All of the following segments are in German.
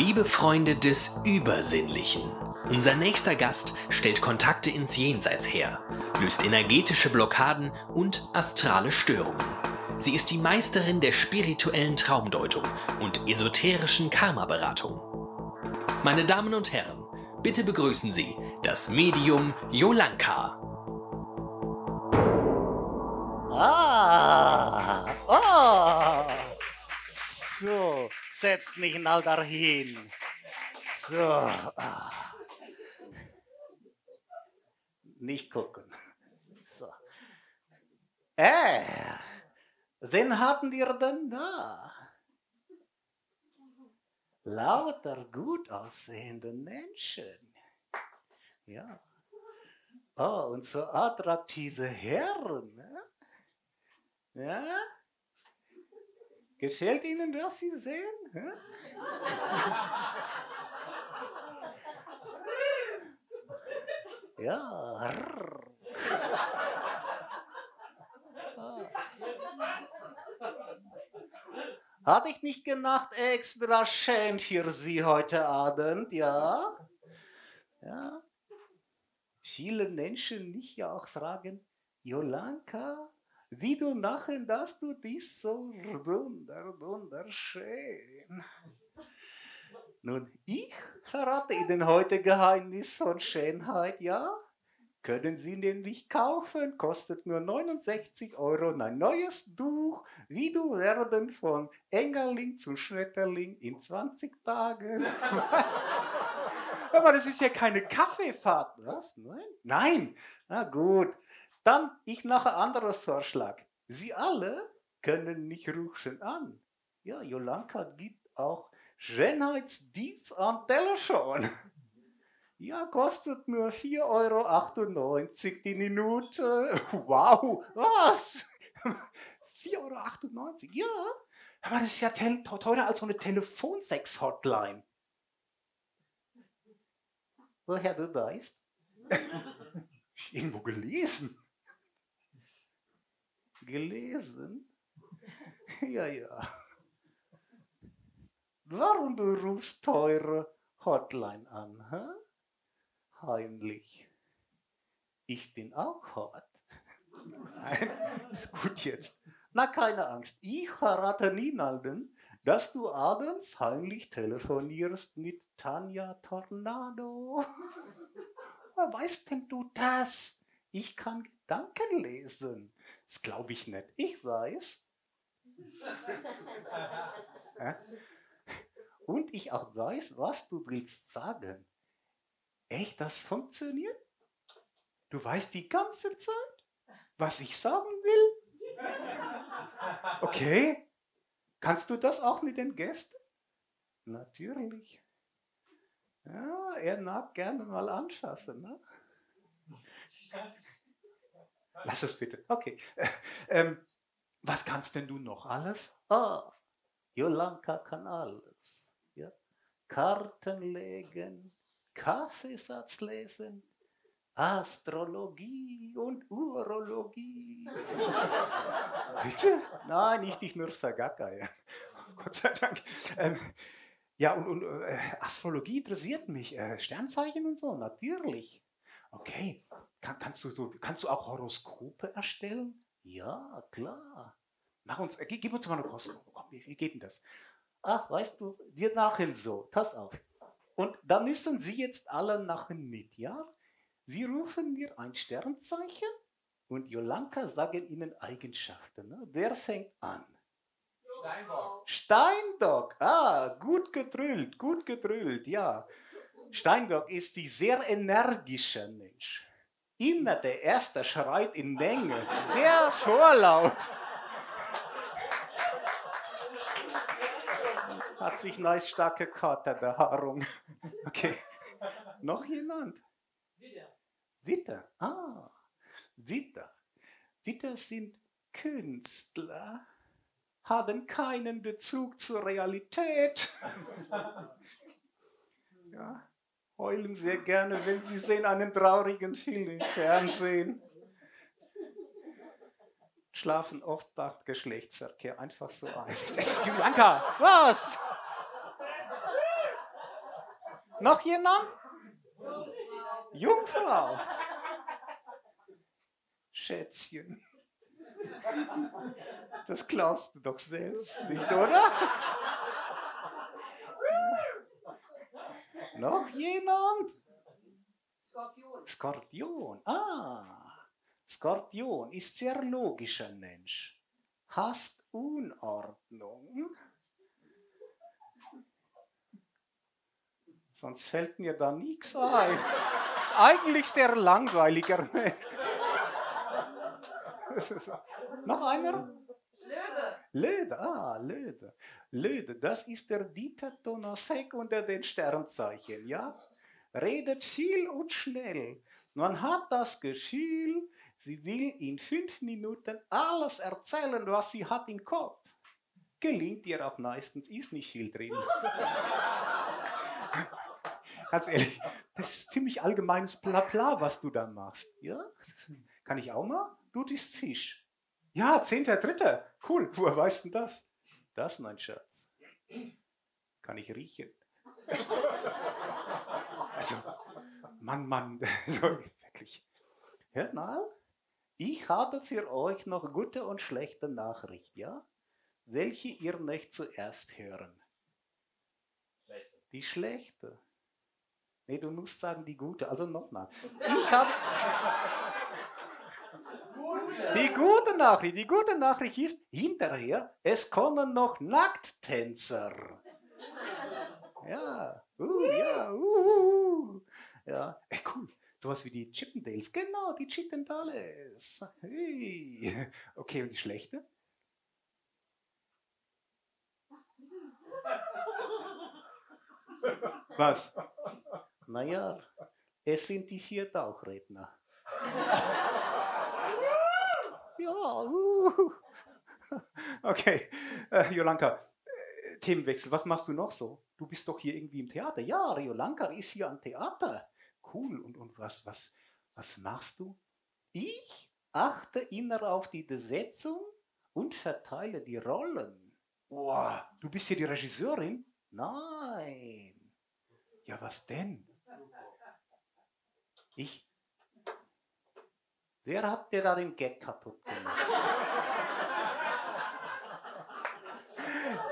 Liebe Freunde des Übersinnlichen. Unser nächster Gast stellt Kontakte ins Jenseits her, löst energetische Blockaden und astrale Störungen. Sie ist die Meisterin der spirituellen Traumdeutung und esoterischen Karma-Beratung. Meine Damen und Herren, bitte begrüßen Sie das Medium Jolanka. Ah, Setzt mich mal dahin. So. Ah. Nicht gucken. So. Äh, wen hatten wir denn da? Lauter gut aussehende Menschen. Ja. Oh, und so attraktive Herren. Ne? Ja? Gefällt Ihnen, was Sie sehen? Ja? Hatte ich nicht gedacht, extra schön für Sie heute Abend, ja? Ja. Viele Menschen nicht ja auch fragen, Jolanka, wie du nachher, dass du dies so wunder, wunderschön. Nun, ich verrate Ihnen heute Geheimnis von Schönheit, ja? Können Sie nämlich kaufen, kostet nur 69 Euro ein neues Tuch, wie du werden von Engerling zu Schmetterling in 20 Tagen. Was? Aber das ist ja keine Kaffeefahrt, was? Nein? Nein? Na gut. Dann ich noch ein anderer Vorschlag. Sie alle können mich rufen an. Ja, Jolanka gibt auch Schönheitsdienst am Telefon. Ja, kostet nur 4,98 Euro die Minute. Wow, was? 4,98 Euro? Ja, aber das ist ja teurer als so eine Telefonsex-Hotline. Woher du weißt? Irgendwo gelesen. Gelesen? Ja, ja. Warum du rufst teure Hotline an, hä? Heimlich. Ich bin auch hot. Nein, ist gut jetzt. Na, keine Angst. Ich verrate niemanden, dass du abends heimlich telefonierst mit Tanja Tornado. Weißt denn du das? Ich kann Gedanken lesen. Das glaube ich nicht. Ich weiß. Und ich auch weiß, was du willst sagen. Echt, das funktioniert? Du weißt die ganze Zeit, was ich sagen will? Okay. Kannst du das auch mit den Gästen? Natürlich. Ja, er mag gerne mal anschassen. Ne? Lass es bitte. Okay. Ähm, was kannst denn du noch alles? Ah, Jolanka kann alles. Ja? Karten legen, Kaffeesatz lesen, Astrologie und Urologie. Bitte? Nein, nicht ich nur vergacker. Ja. Gott sei Dank. Ähm, ja, und, und äh, Astrologie interessiert mich. Äh, Sternzeichen und so, natürlich. Okay, Kann, kannst, du so, kannst du auch Horoskope erstellen? Ja, klar. Mach uns, äh, gib uns mal ein Horoskop. Komm, wie, wie geht denn das? Ach, weißt du, wir nachher so. Pass auf. Und da müssen Sie jetzt alle nachher mit, ja? Sie rufen mir ein Sternzeichen und Jolanka sagen Ihnen Eigenschaften. Ne? Wer fängt an? Steinbock. Steinbock, ah, gut gedrillt, gut gedrillt, ja. Steinbock ist die sehr energische Mensch. Immer der Erste schreit in Menge, sehr vorlaut. Hat sich nice starke Katerbehaarung. Okay. Noch jemand? Witter. Witter, ah, Witter. Witter sind Künstler haben keinen Bezug zur Realität. ja, heulen sehr gerne, wenn sie sehen einen traurigen Film im Fernsehen. Schlafen oft nach Geschlechtsverkehr, einfach so ein. Das ist Julianka, was? Noch jemand? Jungfrau. Schätzchen. Das klaust du doch selbst nicht, oder? Noch jemand? Skorpion. Skorpion. Ah, Skorpion ist sehr logischer Mensch. Hasst Unordnung. Sonst fällt mir da nichts ein. Ist eigentlich sehr langweiliger Mensch. Noch einer? Löwe. Löde, ah, Löde. Löde, das ist der Dieter Donasek unter den Sternzeichen, ja? Redet viel und schnell. Man hat das Gefühl, sie will in fünf Minuten alles erzählen, was sie hat im Kopf. Gelingt ihr auch meistens, ist nicht viel drin. Ganz ehrlich, das ist ziemlich allgemeines Blabla, was du da machst. Ja? Kann ich auch mal? Du bist Zisch. Ja, zehnter, dritter. Cool. Woher weißt du das? Das, mein Schatz. Kann ich riechen. Also, Mann, Mann, wirklich. Hört mal, ich habe für euch noch gute und schlechte Nachricht, ja? Welche ihr möchtet zuerst hören? Schlechte. Die schlechte. Nee, du musst sagen die gute. Also nochmal. Ich habe. Die gute Nachricht. Die gute Nachricht ist hinterher, es kommen noch Nackttänzer. Ja, uh, ja, uh, uh, uh. ja, Ey, cool. Sowas wie die Chippendales. Genau, die Chippendales. Hey. Okay, und die schlechte? Was? Naja, es sind die vier Tauchredner. Okay, äh, Jolanka, äh, Themenwechsel, was machst du noch so? Du bist doch hier irgendwie im Theater. Ja, Jolanka ist hier am Theater. Cool, und, und was, was, was machst du? Ich achte immer auf die Besetzung und verteile die Rollen. Boah, du bist hier die Regisseurin? Nein. Ja, was denn? Ich? Wer hat dir da den Gag kaputt gemacht?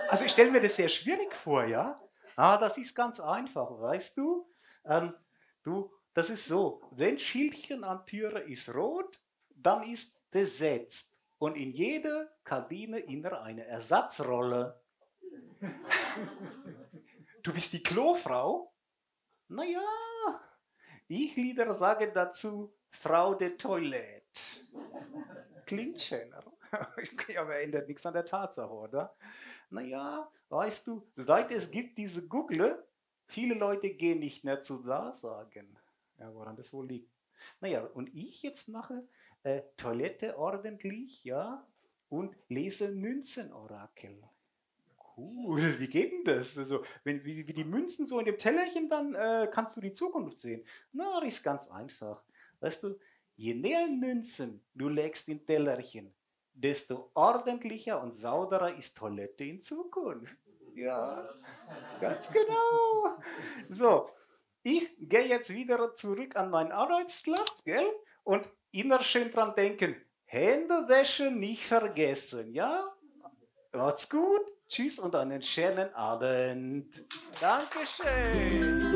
Also ich stelle mir das sehr schwierig vor, ja? Ah, das ist ganz einfach, weißt du? Ähm, du, das ist so, wenn Schildchen an Türe ist rot, dann ist besetzt. Und in jeder Kabine immer eine Ersatzrolle. Du bist die Klofrau? Naja, ich lieber sage dazu Frau de Toilette. Klingt schöner. Aber ändert nichts an der Tatsache, oder? Naja, weißt du, seit es gibt diese Google, viele Leute gehen nicht mehr zu da sagen. Ja, woran das wohl liegt. Naja, und ich jetzt mache äh, Toilette ordentlich, ja, und lese Münzenorakel. Cool, wie geht denn das? Also, wenn, wie, wie die Münzen so in dem Tellerchen, dann äh, kannst du die Zukunft sehen. Na, ist ganz einfach. Weißt du, je mehr Münzen du legst in Tellerchen, desto ordentlicher und sauberer ist Toilette in Zukunft. Ja, ganz genau. So, ich gehe jetzt wieder zurück an meinen Arbeitsplatz, gell? Und immer schön dran denken, Händewäsche nicht vergessen, ja? Macht's gut, tschüss und einen schönen Abend. Dankeschön.